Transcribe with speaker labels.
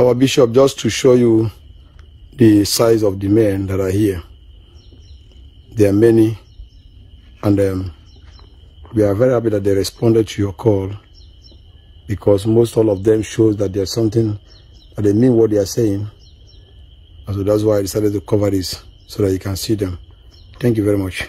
Speaker 1: our bishop, just to show you the size of the men that are here. There are many, and um, we are very happy that they responded to your call because most all of them shows that there's something that they mean what they are saying. And so that's why I decided to cover this so that you can see them. Thank you very much.